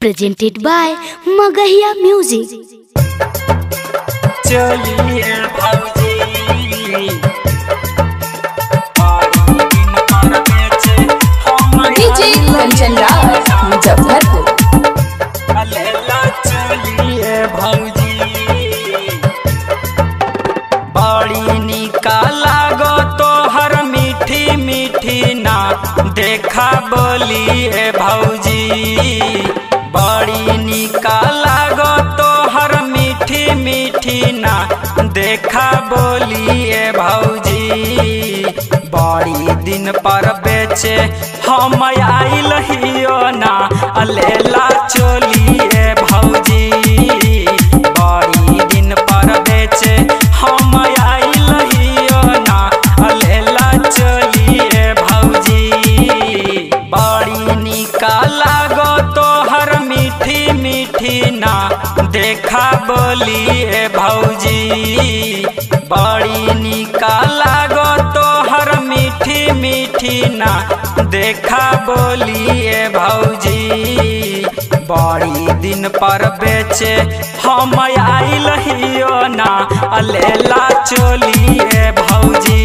presented by Magahiya Music. चलिए भौजी DJ Kanchan Raj Muzaffarpur अलेला चलिए भौजी बड़ी निकाला गो तोहर मीठी मीठी ना देखा बोलिए भौजी बड़ी निकाला गो तोहर मीठी मीठी ना देखा बोलिए भौजी बड़ी दिन पर बेचे हम आइल हियो ना अलेला चोलिए भौजी बड़ी दिन पर बेचे हम आइल हियो ना अलेला चोलिए भौजी बड़ी निकाला गो तोहर मीठी मीठी ना देखा बोलिए भौजी बड़ी निकाला गो तोहर मीठी मीठी ना देखा बोलिए भौजी बड़ी दिन पर बेचे हम आइल हियो ना अलेला चोलिए भौजी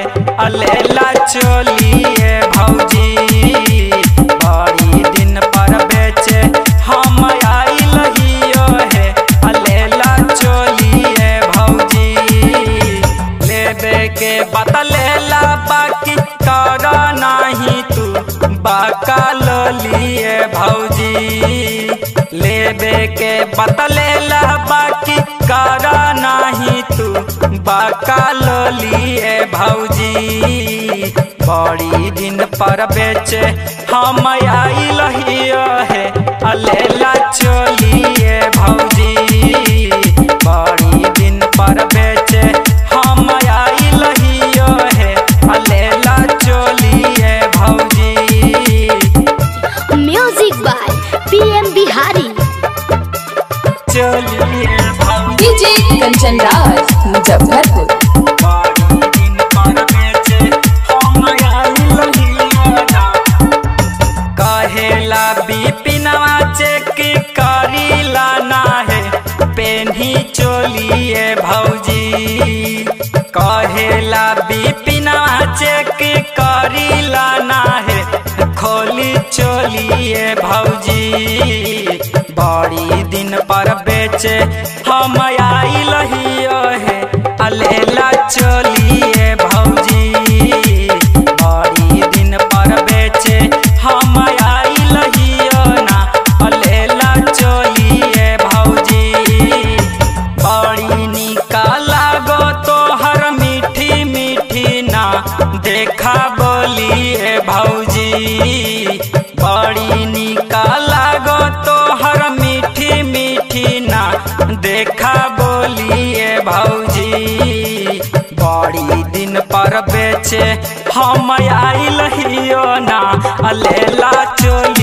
अलेला चोलिए भौजी बड़ी दिन पर बेचे, हम आइल हियो है। अलेला चोलिए भौजी लेबे के बतलेला बाकी कर नाही तू। बाका लो लिए भौजी लेबे के बतलेला बाकी कर नाही तू। बाका भौजी बड़ी दिन पर बेचे हम आइल हियो है अलेला चोलिए भौजी बड़ी दिन पर बेचे हम आइल हियो है अलेला चोलिए भौजी. चलिए डीजे कंचन राज मुजफ्फरपुर। चोलिए भौजी। कहेला बिपिना चेक करीला ना है खोली चोलिए भौजी। बड़ी दिन पर बेचे हम आई लही है। अलेला चोलिए देखा बोलिए भौजी बड़ी निकाला गो तोहर मीठी मीठी ना। देखा बोलिए भौजी बड़ी दिन पर बेचे हम आइल हियो ना। अलेला चोलिए भौजी